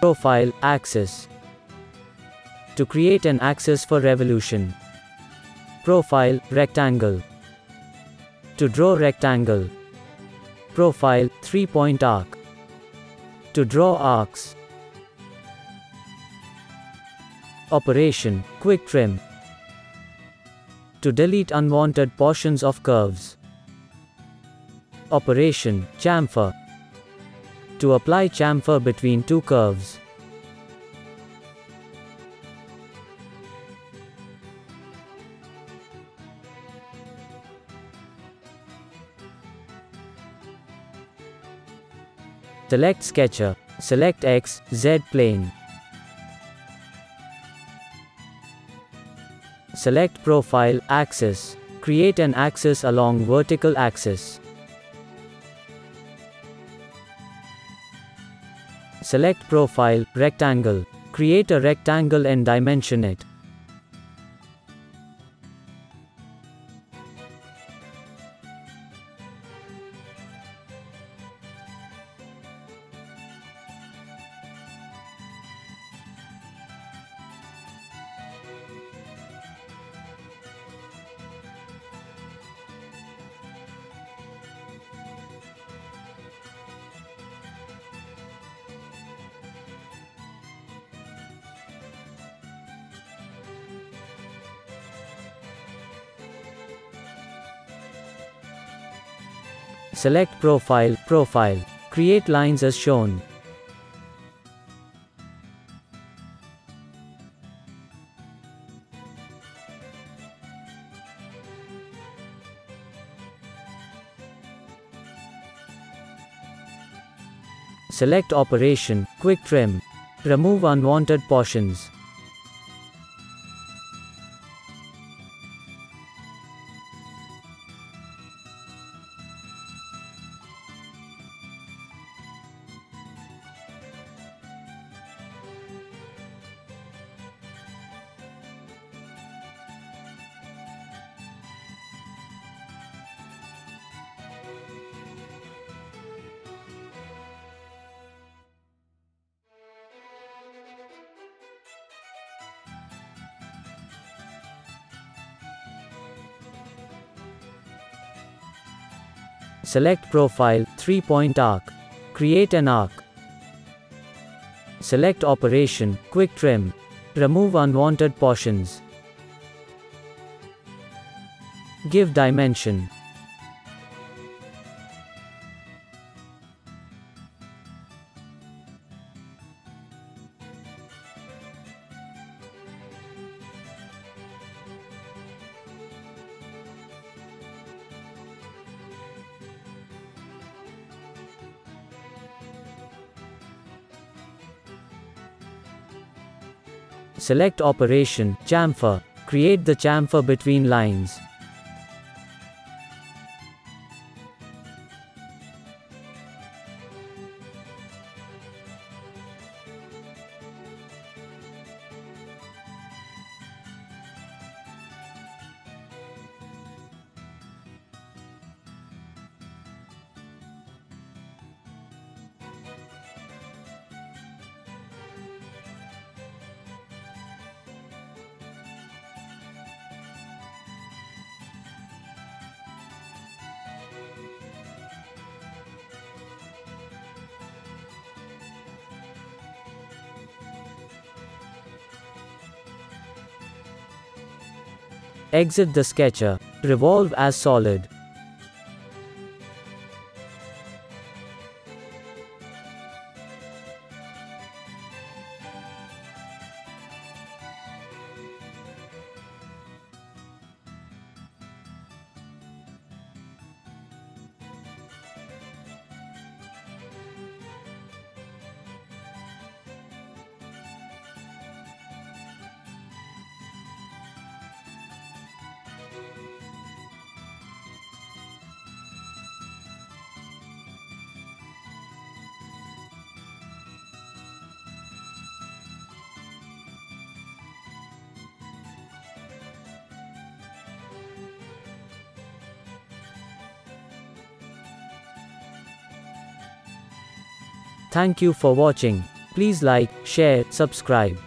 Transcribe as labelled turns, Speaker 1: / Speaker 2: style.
Speaker 1: Profile, axis. To create an axis for revolution. Profile, rectangle. To draw rectangle. Profile, three-point arc. To draw arcs. Operation, quick trim. To delete unwanted portions of curves. Operation, chamfer. To apply chamfer between two curves. Select Sketcher. Select X, Z plane. Select Profile, Axis. Create an axis along vertical axis. Select Profile, Rectangle. Create a rectangle and dimension it. Select Profile, Profile. Create lines as shown. Select Operation, Quick Trim. Remove unwanted portions. Select Profile, 3-point arc. Create an arc. Select Operation, Quick Trim. Remove unwanted portions. Give dimension. Select Operation, Chamfer. Create the chamfer between lines. Exit the sketcher. Revolve as solid. Thank you for watching. Please like, share, subscribe.